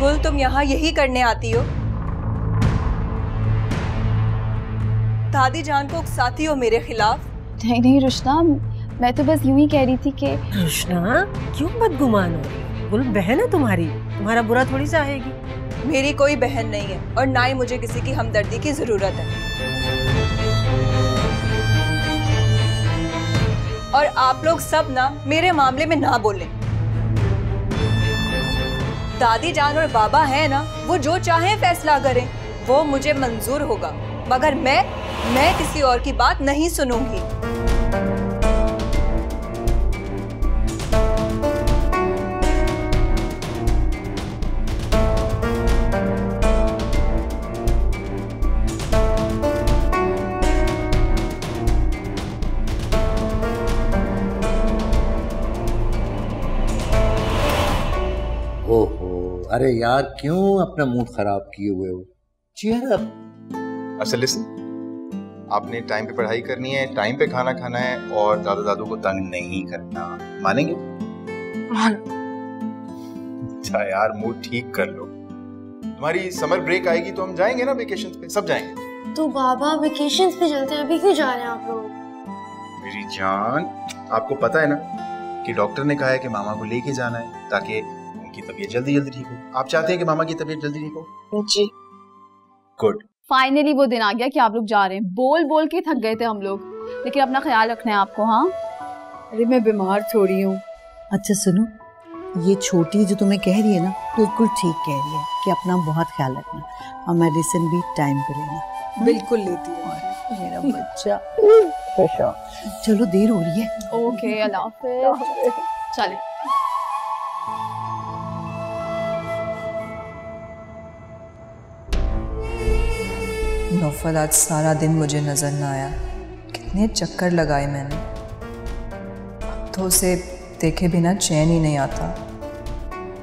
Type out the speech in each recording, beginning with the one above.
गुल तुम यहाँ यही करने आती हो। दादी जान को उकसाती हो मेरे खिलाफ। नहीं नहीं रुशना मैं तो बस यूँ ही कह रही थी कि रुशना क्यों बदगुमान हो रही गुल बहन है तुम्हारी? तुम्हारा बुरा थोड़ी चाहेगी मेरी कोई बहन नहीं है और ना ही मुझे किसी की हमदर्दी की ज़रूरत है। और आप लोग सब ना मेरे मामले में ना बोलें। दादी जान और बाबा है ना, वो जो चाहे फैसला करें, वो मुझे मंजूर होगा। मगर मैं मैं किसी और की बात नहीं सुनूँगी। अरे यार क्यों अपना मूड खराब किए हुए हो? चीयर अप अच्छा लिसन आपने टाइम पे पढ़ाई करनी है टाइम पे खाना खाना है और दादा दादू को तंग नहीं करना। मानेंगे? अच्छा यार मूड ठीक कर लो। तुम्हारी समर ब्रेक आएगी तो हम जाएँगे ना वेकेशन पे? सब जाएँगे? तो बाबा वेकेशन पे चलते हैं। अभी क्यों जा रहे हैं आप लोग? मेरी जान आपको पता है ना कि डॉक्टर ने कहा है कि मामा को लेके जाना है ताकि उनकी तबीयत जल्दी जल्दी ठीक हो। आप चाहते हैं कि मामा की तबीयत जल्दी ठीक हो? जी। गुड फाइनली वो दिन आ गया कि आप लोग जा रहे हैं। बोल बोल के थक गए थे हम लोग। लेकिन अपना ख्याल रखना है आपको हाँ? अरे मैं बीमार थोड़ी हूँ। अच्छा सुनो ये छोटी जो तुम्हें कह रही है ना बिल्कुल ठीक कह रही है कि अपना बहुत ख्याल रखना। और मेडिसिन भी टाइम पे लेना। बिल्कुल लेती हूँ। मेरा बच्चा। चलो देर हो रही है। ओके अल्लाह हाफिज। चले। नौफल, आज सारा दिन मुझे नज़र ना आया। कितने चक्कर लगाए मैंने। अब तो उसे देखे बिना चैन ही नहीं आता।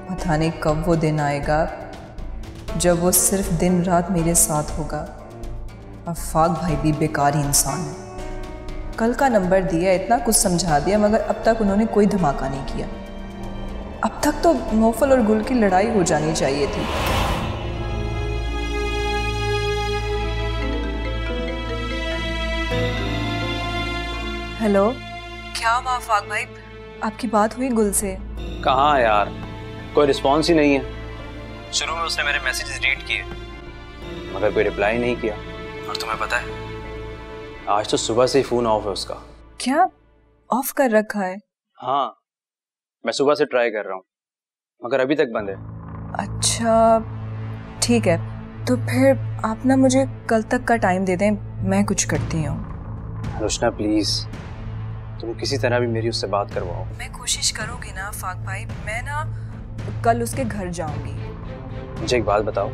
पता नहीं कब वो दिन आएगा, जब वो सिर्फ़ दिन रात मेरे साथ होगा। अफाक भाई भी बेकार ही इंसान है। कल का नंबर दिया, इतना कुछ समझा दिया, मगर अब तक उन्होंने कोई धमाका नहीं किया। अब तक तो नौफल और गुल की लड़ाई हो जानी चाहिए थी। हेलो। क्या हुआ आफाक भाई? आपकी बात हुई गुल से। कहाँ यार? कोई रिस्पॉन्स ही नहीं है। शुरू में उसने मेरे मैसेजेस रीड किए। मगर कोई रिप्लाई नहीं किया। और तुम्हें पता है? आज तो सुबह से ही फ़ोन ऑफ़ है उसका। क्या? ऑफ़ कर रखा है? हाँ। मैं सुबह से ट्राई कर रहा हूँ। मगर अभी तक बंद है। अच्छा ठीक है। तो फिर आप ना मुझे कल तक का टाइम दे दें मैं कुछ करती हूँ। रोशना प्लीज़ तुम किसी तरह भी मेरी उससे बात करवाओ। मैं कोशिश करूँगी ना आफाक भाई। मैं ना कल उसके घर जाऊँगी। मुझे एक बात बताओ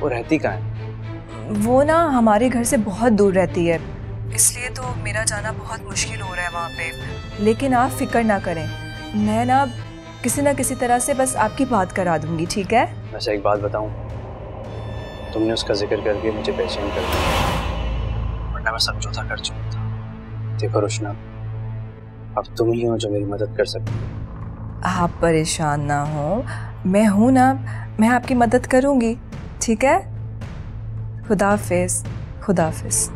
वो रहती कहाँ है? वो ना हमारे घर से बहुत दूर रहती है। इसलिए तो मेरा जाना बहुत मुश्किल हो रहा है वहाँ पे। लेकिन आप फ़िक्र ना करें। मैं ना किसी ना किसी तरह से बस आपकी बात करा दूँगी ठीक है? वैसे एक बात बताऊँ। तुमने उसका ज़िक्र करके मुझे बेचैन कर दिया। वरना मैं समझौता कर चुका था। देखो रोशना अब तुम ही हो जो मेरी मदद कर सकते आप परेशान ना हो। मैं हूँ ना, मैं आपकी मदद करूँगी, ठीक है? खुदाफिज हाफिज, खुदा हाफिज।